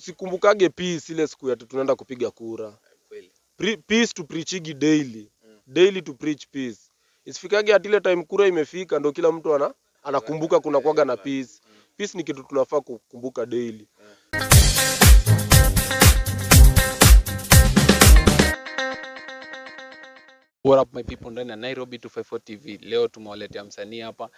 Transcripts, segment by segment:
usikumbukage peace ile siku ya tunaenda kupiga kura. Pre, peace to preachigi daily. Mm. daily to preach peace. Isifikage atile time kura imefika ndo kila mtu ana anakumbuka kuna kwaga na peace. Peace ni kitu tunafaa kukumbuka daily. What up my people? Ndani ya Nairobi 254 TV. Leo tumewaletea msanii hapa.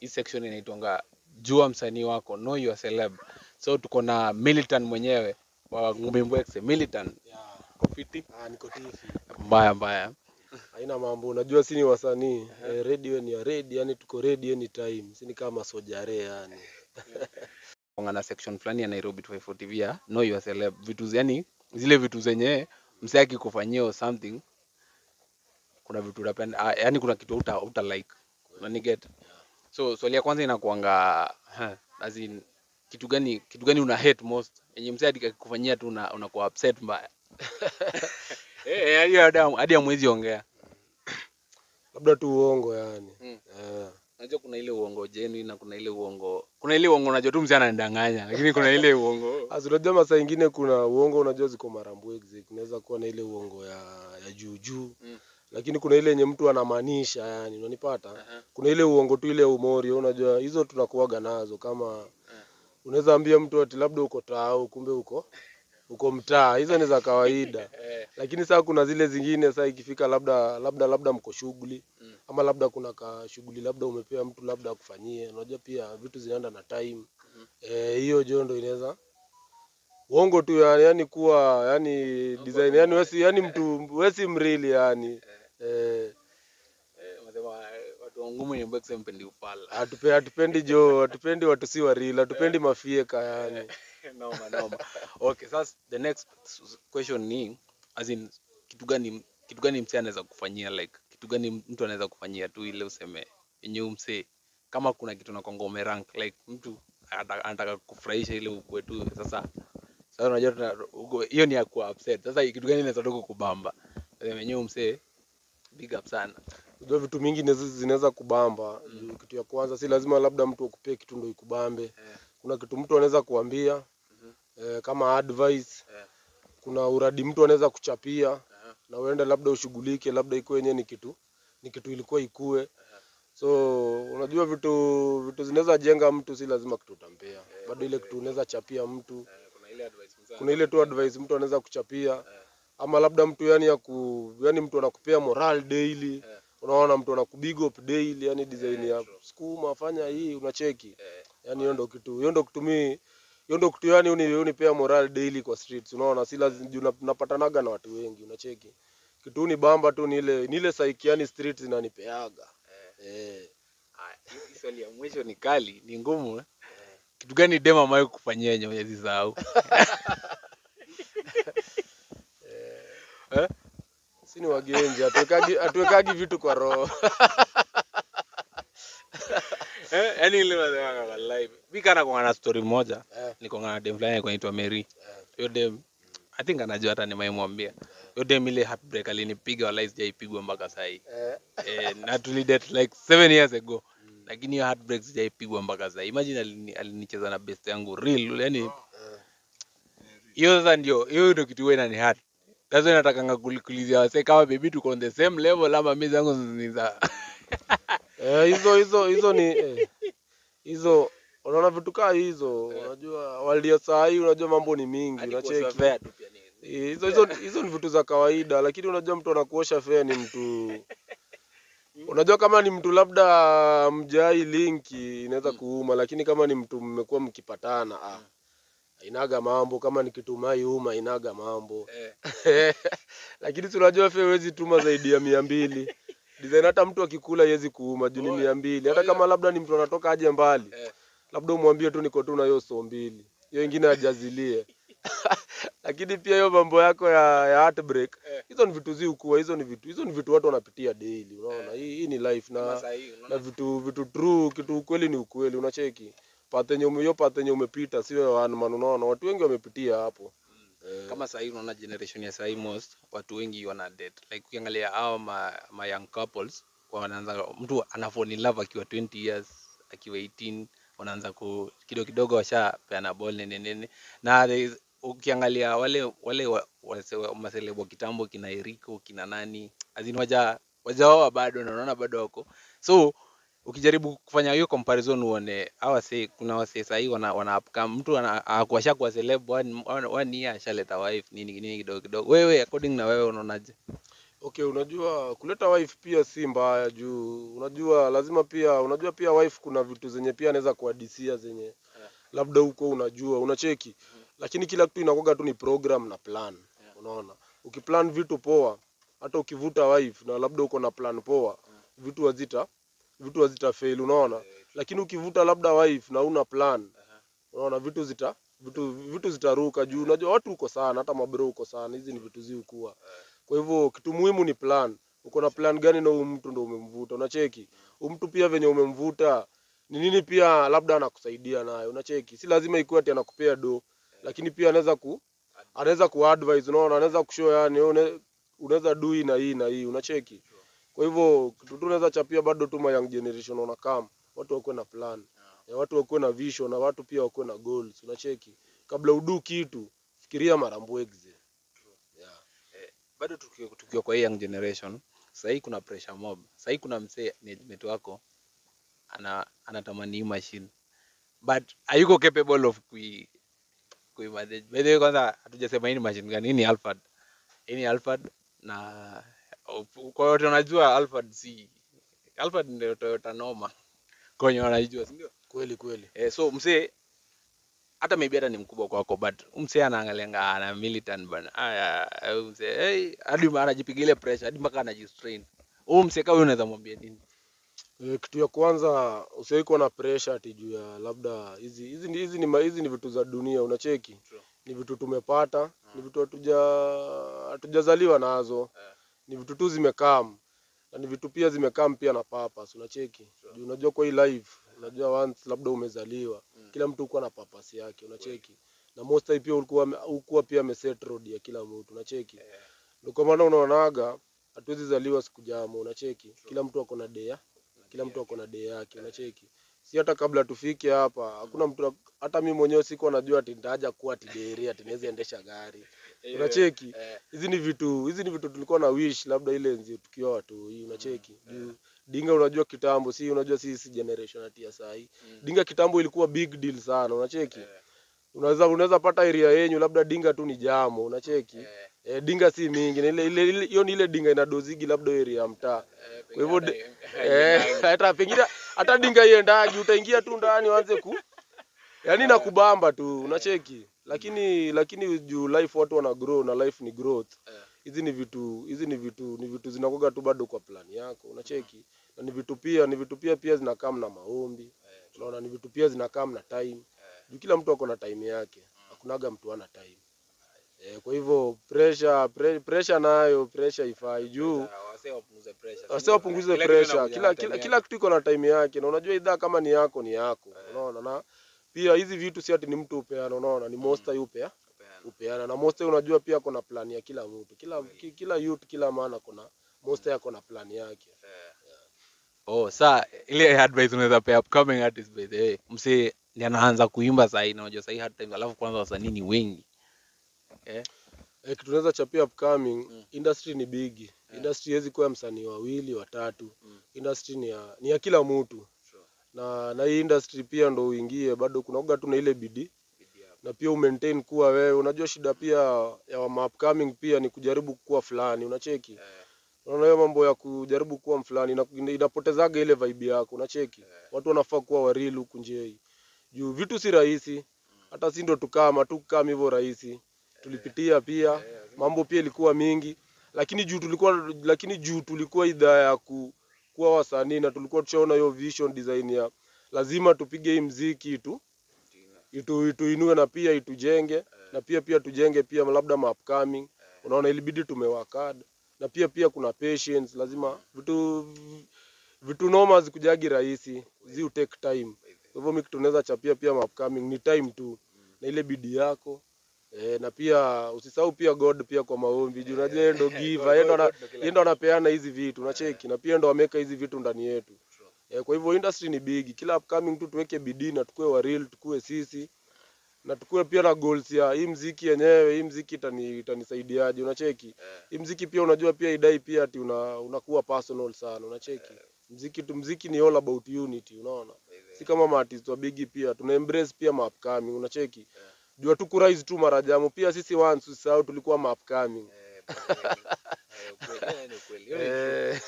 Hii section inaitwanga jua msanii wako, know your celeb. So tuko na Militan mwenyewe wa Ngumi Mbwekse. Militan, Kofiti ah, niko tifi mbaya mbaya. haina mambo unajua si ni wasanii eh, radio ni you are ready yani tuko ready anytime si ni kama sojare yani na section fulani ya Nairobi 24 TV ya know your celeb. Vitu yani zile vitu zenye msee akikufanyia something kuna vitu unapenda ah, yani kuna kitu uta, uta like. Unaniget? So swali ya kwanza inakuanga huh, as in kitu gani kitu gani una hate most yenye mzee hadi akikufanyia tu una- unakuwa upset mbaya. Eh, hey, hiyo damu hadi amwezi ongea. labda tu uongo yani Mm. yeah. Unajua kuna ile uongo genuine na kuna ile uongo kuna ile uongo unajua tu mzee anadanganya lakini kuna ile uongo as unajua masaa ingine kuna uongo unajua ziko marambwezi inaweza kuwa na ile uongo ya, ya juu juu Mm. lakini kuna ile yenye mtu anamaanisha yani unanipata uh-huh. kuna ile uongo tu ile umori unajua hizo tunakuaga nazo kama unaweza ambia mtu ati labda uko tao kumbe uko uko mtaa. Hizo ni za kawaida. Eh, lakini saa kuna zile zingine saa ikifika labda labda labda mko shughuli Mm. ama labda kuna ka shughuli labda umepewa mtu labda akufanyie. Unajua pia vitu zinaenda na time. Eh hiyo jo ndo inaweza. Uongo tu yani, yani kuwa yani design yani wesi yani mtu wesi mrili yani. Eh. Eh, eh, ngumu ni mbwekse mpendi upala. hatupe hatupendi jo hatupendi watu si warili hatupendi mafieka yani. Noma noma. Okay, sasa the next question ni as in kitu gani kitu gani msee anaweza kufanyia like kitu gani mtu anaweza kufanyia tu ile useme yenye umse, msee kama kuna kitu nakonga umerank like mtu anataka kufurahisha ile ukwe tu sasa sasa unajua hiyo ni ya kuwa upset. Sasa kitu gani inaweza tu kukubamba? Sema yenyewe msee big up sana unajua vitu mingi zinaweza kubamba. Mm. kitu ya kwanza si lazima labda mtu akupee kitu ndio ikubambe. Yeah. kuna kitu mtu anaweza kuambia. Mm -hmm. eh, kama advice. Yeah. kuna uradi mtu anaweza kuchapia. Na uende labda ushughulike labda iko yenyewe ni kitu ni kitu ilikuwa ikue. So unajua vitu vitu zinaweza jenga mtu si lazima kitu utampea. Yeah, bado ile kitu unaweza chapia mtu. Yeah, kuna ile advice kuna ile tu advice mtu anaweza kuchapia. Yeah. ama labda mtu yani ya ku yani mtu anakupea moral daily unaona mtu ana kubig up daily yani design ya sukuma fanya hii unacheki. Yani hiyo ndio kitu hiyo ndio kitu mimi hiyo ndio kitu yani uni unipea moral daily kwa streets. Unaona si lazima juu na- napatanaga na watu wengi unacheki. Kitu ni bamba tu ni ile ni ile psyche yani streets zinanipeaga eh. Swali ya mwisho ni kali, ni ngumu. eh. Kitu gani dema amewahi kukufanyia yenye huwezi sahau? Eh? Ni wagenji atuwekagi atuwekagi vitu kwa roho Eh, yaani ile unasema kwa live. Mimi kana kwa na story moja, Eh. niko na dem fulani alikuwa anaitwa Mary. Hiyo dem I think anajua hata nimeimwambia. Hiyo dem ile heartbreak alinipiga wala sijaipigwa mpaka sasa hii. eh Eh, na tulidate like seven years ago. Lakini hiyo heartbreak sijaipigwa mpaka sasa. Imagine alini- alinicheza na best yangu real, yani hiyo sasa ndio hiyo ndio kitu wewe inani hurt. Sasa natakanga kulikulizia wase kama baby tuko on the same level ama mi zangu ni za Eh, hizo hizo hizo ni eh, hizo unaona vitu kaa hizo unajua walio saa hii unajua mambo ni mingi unacheki. Eh, hizo hizo hizo ni vitu za kawaida lakini unajua mtu anakuosha fea ni mtu unajua kama ni mtu labda mjai linki inaweza kuuma lakini kama ni mtu mmekuwa mkipatana ah inaga mambo kama nikitumai kitu uma inaga mambo. Eh. lakini tunajua fe huwezi tuma zaidi ya mia mbili. Design hata mtu akikula haiwezi kuuma juu ni mia mbili. Hata kama labda ni mtu anatoka aje mbali Eh. labda umwambie tu niko tu na hiyo so mbili. Hiyo ingine ajazilie lakini pia hiyo mambo yako ya, ya heartbreak Eh. hizo ni vitu ziukua hizo ni vitu hizo ni vitu watu wanapitia daily unaona? Hii, hii ni life na na vitu vitu true kitu ukweli ni ukweli unacheki patenye hiyo patenye umepita sio wana man unaona watu wengi wamepitia hapo. Eh, kama sasa hivi unaona generation ya sasa most watu wengi wana date like ukiangalia hao ma, ma young couples wanaanza mtu ana fall in love akiwa 20 years akiwa 18 wanaanza ku kidogo kidogo washapeana ball nene nene. Na ukiangalia wale wale wa- maselebo wa- kitambo kina Eriko kina nani azini waja wajaoa bado na unaona bado wako. So ukijaribu kufanya hiyo comparison uone hawa se kuna wase sahii wana, wana upcome. Mtu akuasha kuwa celeb one, one, one year ashaleta wife nini nini kidogo kidogo. Wewe according na wewe unaonaje? Okay, unajua kuleta wife pia si mbaya juu. Unajua lazima pia unajua pia wife kuna vitu zenye pia anaweza kuadisia zenye. Yeah. labda huko unajua unacheki. Lakini kila kitu inakoga tu ni program na plan. Yeah. unaona? Ukiplan vitu poa hata ukivuta wife na labda uko na plan poa yeah. vitu hazita vitu hazita fail unaona lakini ukivuta labda wife na una plan unaona vitu zita vitu vitu zitaruka juu. Unajua watu uko sana hata mabro uko sana hizi ni vitu ziukua kwa hivyo kitu muhimu ni plan. Uko na plan gani na huyu mtu ndo umemvuta? Unacheki? Huyu mtu pia venye umemvuta ni nini pia labda anakusaidia nayo? Unacheki? Si lazima ikuwe ati anakupea do lakini pia anaweza ku anaweza ku advise unaona anaweza kushow yani unaweza do hii na hii na hii. Unacheki kwa hivyo kitu tu naweza chapia bado tu ma young generation wanakam watu wakuwe na plan. Ya watu wakuwe na vision na watu pia wakuwe na goals unacheki? Kabla udu kitu fikiria mara mbwegze yeah. bado tukiwa, tukiwa kwa young generation sahii kuna pressure mob. Sahii kuna msee mate wako ana anatamani hii machine. But hayuko capable of kui kui manage? By the way kwanza hatujasema hii ni machine gani hii ni Alphard. Hii ni Alphard na kwa wote wanajua Alphard si Alphard ndio Toyota noma. Kwenye wanajua si ndio? Kweli kweli. Eh, so msee hata maybe hata ni mkubwa kwako but msee anaangalianga ana militant bana aya huyu msee hey, hadi ma- anajipiga ile pressure hadi mpaka anajistrain. Huyu msee kama unaweza mwambia nini? E, kitu ya kwanza usiwahi kuwa na pressure ati juu ya labda hizi hizi ni hizi ni hizi ni vitu za dunia unacheki? True. ni vitu tumepata ni vitu hatuja hatujazaliwa nazo ni vitu tu zimekam na ni vitu pia zimekam pia na purpose unacheki? Juu unajua kwa hii life unajua once labda umezaliwa mm. kila mtu uko na purpose yake unacheki? Na most time pia ulikuwa ulikuwa pia ameset road ya kila mtu unacheki? Yeah. ndio kwa maana unaonaga hatuwezi zaliwa siku jamo unacheki? Sure. kila mtu ako na day kila mtu ako na day yake unacheki? Si hata kabla tufike hapa hakuna mtu hata mimi mwenyewe sikuwa najua ati nitaja kuwa ati deri ati naweza endesha gari unacheki? hizi ni vitu hizi ni vitu tulikuwa na wish labda ile enzi tukiwa tu hii unacheki? Juu dinga unajua kitambo si unajua si si generation atia saa hii dinga kitambo ilikuwa big deal sana unacheki? Unaweza unaweza pata area yenyu labda dinga tu ni jamo unacheki? Eh, dinga si mingi na ile ile hiyo ni ile dinga inadozigi labda area ya mtaa. Kwa hivyo eh, hata pengine hata dinga iendagi utaingia tu ndani uanze ku yani nakubamba tu unacheki lakini lakini juu life watu wana grow na life ni growth. Hizi ni vitu hizi ni vitu ni vitu zinakoga tu bado kwa plan yako unacheki? Na ni vitu pia ni vitu pia pia zinakaa na maombi. Unaona ni vitu pia zinakaa na time. Juu kila mtu ako na time yake. Hakunaga mtu ana time. Eh, kwa hivyo pressure pre, pressure nayo pressure ifai juu wase wapunguze pressure. kila kila kila kitu iko na time yake. Na unajua idhaa kama ni yako ni yako. Unaona na pia hizi vitu si ati ni mtu upeana unaona ni mosta upea upeana na mosta unajua pia kuna plan ya kila mtu kila ki- kila youth kila maana kuna mosta yako na plan yake yeah. Yeah. oh saa ile advice unaweza pea upcoming artist by the way msee ndio anaanza kuimba sasa hivi, unajua sahii hard time alafu kwanza wasanii ni wengi eh? kitu tunaweza chapia upcoming mm. industry ni big yeah. industry haiwezi kuwa msanii wawili watatu mm. industry ni ya, ni ya kila mtu na na hii industry pia ndo uingie bado kunaoga tu na ile bidii. Na pia umaintain kuwa wewe unajua shida pia ya wa upcoming pia ni kujaribu kuwa fulani unacheki? Yeah. unaona hiyo mambo ya kujaribu kuwa fulani ina- inapotezaga ile vibe yako unacheki? Yeah. watu wanafaa kuwa warili huku nje, juu vitu si rahisi. Hata si ndo tukama tu kama hivyo rahisi tulipitia pia yeah. mambo pia ilikuwa mingi. Lakini juu tulikuwa lakini juu tulikuwa idhaa ya ku, kuwa wasanii na tulikuwa tushaona hiyo vision design ya lazima tupige hii mziki tu itu ituinue na pia itujenge na pia pia tujenge pia labda ma upcoming. Unaona ilibidi tumewakad na pia pia kuna patience lazima vitu vitu noma zikujagi rahisi zi take time. Kwa hivyo mimi kitu chapia pia ma upcoming ni time tu. Na ile bidii yako Eh, na pia usisahau pia God pia kwa maombi. Juu unajua yeye ndo giver yeye ndo ana- yeye ndo anapeana hizi vitu unacheki. Na pia ndo ameka hizi vitu ndani yetu. E, kwa hivyo industry ni big. Kila upcoming tu tuweke bidii na tukue wa real tukue sisi. Na tukue pia na goals ya hii mziki yenyewe hii mziki itani, itanisaidiaje unacheki. Yeah. hii mziki pia unajua pia idai pia ati una, unakuwa personal sana unacheki. Mziki tu mziki ni all about unity unaona? Si kama maartist wa bigi pia tuna embrace pia ma upcoming unacheki jua tu kurise tu mara jamu. pia sisi once usisahau tulikuwa map upcoming eh,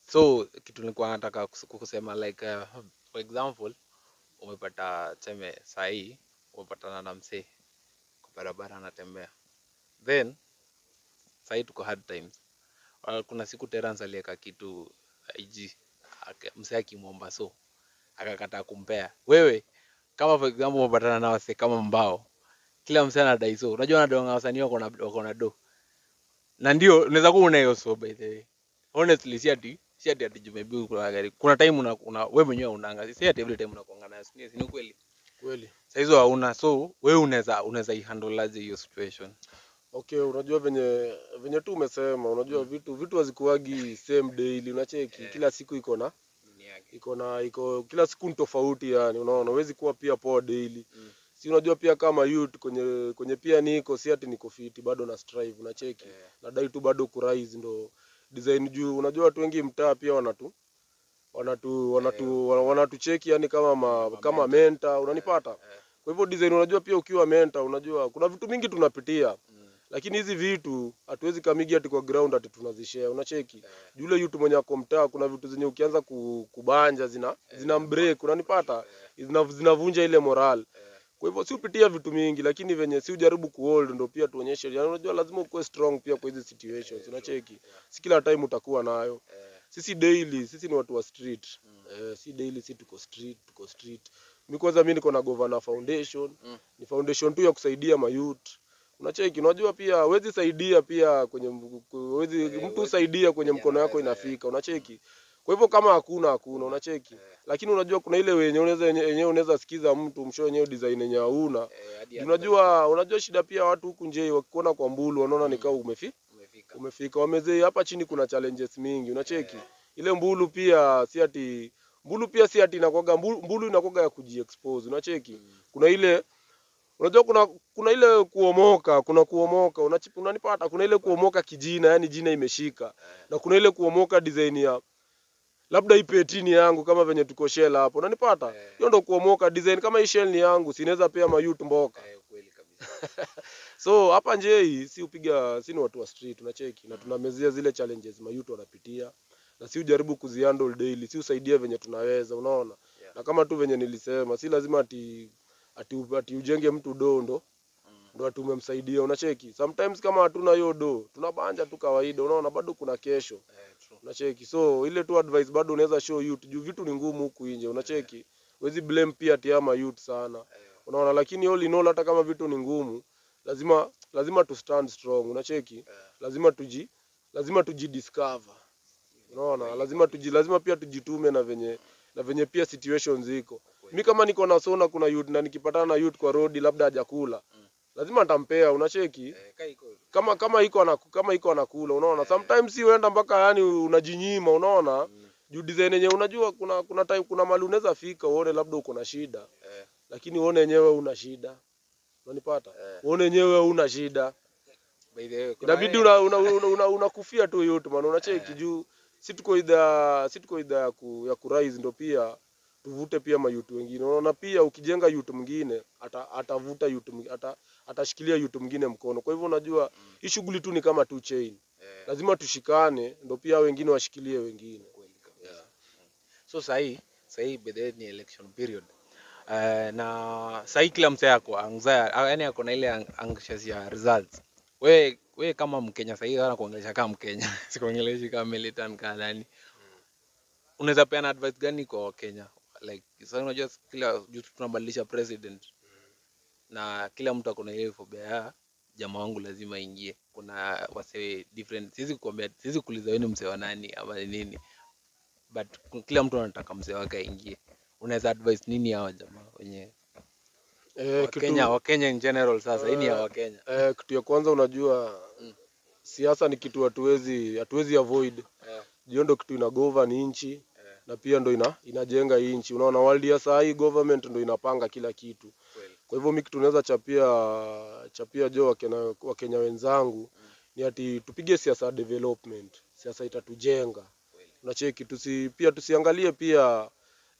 so kitu nilikuwa nataka kus- kusema like uh, for example umepata cheme sahii umepatana na msee kwa barabara anatembea. Then sahii tuko hard times. Uh, kuna siku Terence aliweka kitu IG aka- msee akimwomba so akakataa kumpea. Wewe kama for example umepatana na wase kama mbao. Kila msana anadai so. Unajua wanadonga wasanii wako na wako na do. Na ndio unaweza kuwa una hiyo so by the way. Honestly si ati si ati ati jumebi kwa gari kuna time una, una wewe mwenyewe unaanga, si ati every time unakuanga nayo si ni kweli kweli. Saa hizo hauna so wewe unaweza unaweza ihandle aje hiyo situation? Okay unajua venye venye tu umesema unajua vitu vitu hazikuagi same daily unacheki. Yeah. kila siku iko na iko na iko kila siku ni tofauti yani unaona huwezi kuwa pia poa daily. Mm. si unajua pia kama youth kwenye kwenye pia niko si ati niko fiti bado na strive unacheki Yeah. nadai tu bado ku rise ndo design juu unajua watu wengi mtaa pia wanatu wanatu wanatu wana- wanatucheki yani kama ma, Kama kama mentor unanipata? Yeah. kwa hivyo design unajua pia ukiwa mentor unajua kuna vitu mingi tunapitia lakini hizi vitu hatuwezi kamigi ati kwa ground ati tunazishare unacheki yule yutu mwenye ako mtaa kuna vitu zenye ukianza kubanja zina yeah. zina break unanipata yeah. zinavunja ile moral yeah. kwa hivyo si upitia vitu mingi lakini venye si ujaribu kuhold ndo pia tuonyeshe yani unajua lazima ukuwe strong pia kwa hizi situations unacheki yeah. si kila time utakuwa nayo yeah. sisi daily sisi ni watu wa street mm. eh, si daily si tuko street tuko street mi kwanza mi niko na governor foundation Mm. ni foundation tu ya kusaidia mayouth unacheki unajua pia huwezi saidia pia kwenye m- ku- wezi Eh, mtu huwezi- saidia kwenye mkono yako inafika unacheki kwa hivyo kama hakuna hakuna unacheki lakini unajua kuna ile wenye unaweza yenyewe unaweza sikiza mtu msho wenyewe design yenye hauna. Unajua unajua shida pia watu huku nje wakikuona kwa mbulu wanaona ni kama umefi umefika. wamezee hapa chini kuna challenges mingi unacheki ile mbulu pia si ati mbulu pia si ati inakuwaga mbulu, mbulu inakuwaga ya kujiexpose unacheki kuna ile unajua kuna kuna ile kuomoka kuna kuomoka unachi- unanipata kuna ile kuomoka kijina yani jina imeshika. Na kuna ile kuomoka design ya labda hii petini yangu kama venye tuko shell hapo unanipata Eh. hiyo Ndio kuomoka design kama hii shell ni yangu sinaweza ma mayut mboka. So hapa njei si upiga si ni watu wa street unacheki na tunamezea zile challenges mayutu wanapitia na si ujaribu kuzihandle daily si usaidia venye tunaweza unaona? Yeah. na kama tu venye nilisema si lazima ati ati, ati ujenge mtu do ndo ndo tumemsaidia. umemsaidia. Unacheki sometimes kama hatuna hiyo do tunabanja tu kawaida. Unaona bado kuna kesho. Unacheki so ile tu advice bado unaweza show youth. Juu vitu ni ngumu huku nje unacheki. Wezi blame pia tiama youth sana. Unaona lakini all in all hata kama vitu ni ngumu lazima lazima tu stand strong unacheki. Lazima tuji lazima tujidiscover unaona lazima tuji lazima pia tujitume na venye na venye pia situations ziko mi kama niko na sona kuna youth na nikipatana na youth kwa road labda hajakula. Lazima nitampea unacheki? Kama kama iko ana kama iko anakula unaona? Sometimes si uenda mpaka yani unajinyima unaona? Juu design yenyewe unajua kuna kuna time kuna mali unaweza fika uone labda uko na shida. Lakini uone yenyewe una shida. Unanipata? Eh. uone yenyewe una shida. Inabidi una una, una, una, unakufia tu yote maana unacheki juu si tuko idha si tuko idha ya ku, ya ku rise ndo pia tuvute pia mayutu wengine. Unaona pia ukijenga yutu mwingine ata, atavuta yutu ata, atashikilia yutu mwingine mkono. Kwa hivyo unajua hii shughuli tu ni kama tu chain. Yeah. lazima tushikane ndo pia wengine washikilie wengine. Yeah. so sahii sahii bedhe ni election period. Uh, na sahii kila msee yako yani ako na ile anxious ya results. We we kama mkenya sahii ana kuongelesha kama mkenya. Sikuongeleshi kama militant kama nani. Unaweza peana advice gani kwa wakenya like sasa unajua kila jutu tunabadilisha president. Na kila mtu akona ile phobia ya jamaa wangu lazima ingie kuna wasee different siwezi kuambia siwezi kuuliza wewe ni msee wa nani ama ni nini. But kila mtu anataka mzee wake aingie. Unaweza advise nini hawa jamaa wenyewe? Eh, wakenya wakenya in general sasa hii ni ya Eh, wakenya eh, kitu ya kwanza unajua Mm. siasa ni kitu hatuwezi hatuwezi avoid. Eh, hiyo kitu ina govern nchi. Eh. Na pia ndo ina, inajenga hii nchi. Unaona world ya saa hii government ndo inapanga kila kitu. well. Kwa hivyo mimi tunaweza naweza chapia chapia jo Wakenya, Wakenya wenzangu mm. ni ati tupige siasa development, siasa itatujenga. Unacheki, tusi pia tusiangalie pia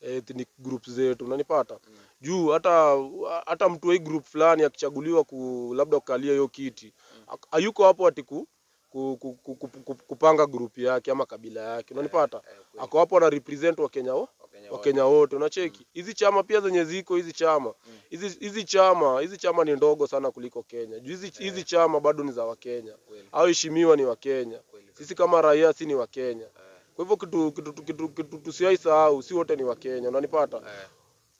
ethnic groups zetu, unanipata? mm. Juu hata hata mtu wa group fulani akichaguliwa ku labda kukalia hiyo kiti mm. hayuko hapo ati ku, ku, ku, ku, ku, ku, kupanga grupu yake ama kabila yake, unanipata? Eh, kweli. Ako hapo ana represent Wakenya wo Wakenya wote. Unacheki. Hizi chama pia zenye ziko hizi chama hizi hizi chama hizi chama ni ndogo sana kuliko Kenya. Juu hizi hizi chama bado ni za Wakenya. au heshimiwa ni Wakenya. Sisi kama raia si ni Wakenya. Eh, Kwa hivyo kitu kitu kitu, kitu tusiai sahau, si wote ni Wakenya, unanipata? eh,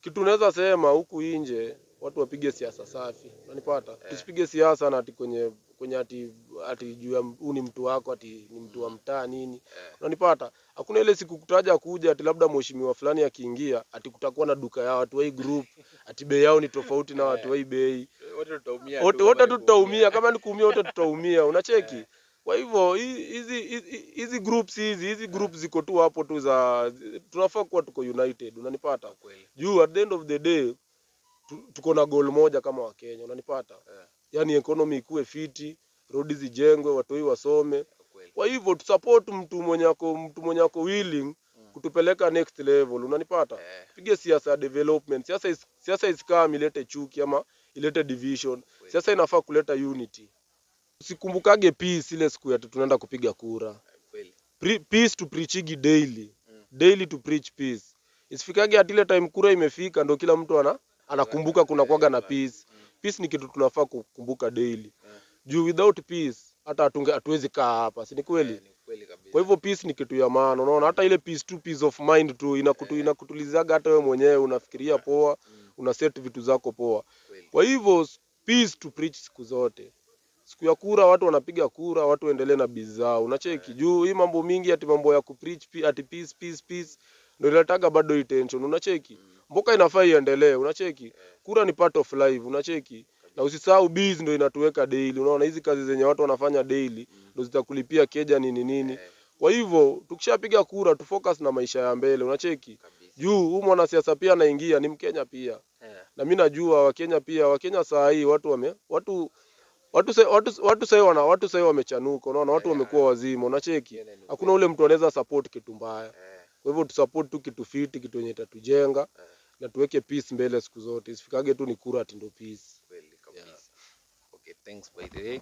Kitu unaweza sema huku nje watu wapige siasa safi, unanipata? Tusipige siasa na ati kwenye kwenye ati ati juu ya huu ni mtu wako ati ni mtu wa mtaa nini, unanipata? Hakuna ile siku kutaja kuja ati labda mheshimiwa fulani akiingia ati kutakuwa na duka ya watu wa hii group ati bei yao ni tofauti na watu wa hii bei wote wote tu wote tutaumia, kama ni kuumia wote tutaumia, unacheki. Kwa hivyo hizi hizi groups hizi hizi groups ziko tu hapo tu za tunafaa kuwa tuko united, unanipata? Kweli. Juu at the end of the day tu- tuko na goal moja kama Wakenya, unanipata? Eh, Yaani economy ikuwe fiti, rodi zijengwe, watoi wasome. Kwa hivyo tusupport mtu mwenye ako mtu mwenye ako willing kutupeleka next level, unanipata? Eh, Pige siasa ya development. Siasa is, siasa isikam ilete chuki ama ilete division. Siasa inafaa kuleta unity. Usikumbukage peace ile siku ya tunaenda kupiga kura. Pre, peace to preachigi daily. Daily to preach peace. Isifikage hadi ile time kura imefika ndo kila mtu ana anakumbuka kuna kwaga na peace. Peace ni kitu tunafaa kukumbuka daily. yeah. Juu without peace hata atunge hatuwezi kaa hapa, si ni kweli? Eh, kweli. Kwa hivyo peace ni kitu ya maana, unaona hata ile peace tu, peace of mind tu inakutu, yeah. inakutulizaga hata wewe mwenyewe unafikiria poa, mm. una set vitu zako poa. Kweli. Kwa hivyo peace to preach siku zote. Siku ya kura watu wanapiga kura, watu waendelee na bizi zao. Unacheki juu hii mambo mingi ati mambo ya kupreach ati peace peace peace ndio inataka bado hii tension. Unacheki mboka inafaa iendelee. Unacheki kura ni part of life. Unacheki na usisahau biz ndio inatuweka daily. Unaona hizi kazi zenye watu wanafanya daily ndio zitakulipia keja nini nini. Kwa hivyo tukishapiga kura tu focus na maisha ya mbele. Unacheki juu huu mwanasiasa pia anaingia ni Mkenya pia Eh, na mi najua Wakenya pia Wakenya saa hii watu wame watu watu sa- watu watu sasa wana watu sasa wamechanuka, unaona watu wamekuwa wazima, unacheki. Hakuna ule mtu anaweza support kitu mbaya. Eh, Kwa hivyo tu support tu kitu fiti, kitu yenye itatujenga na tuweke peace mbele siku zote. Isifikage tu ni kura ati ndo peace. kweli kabisa. Okay, thanks by the way.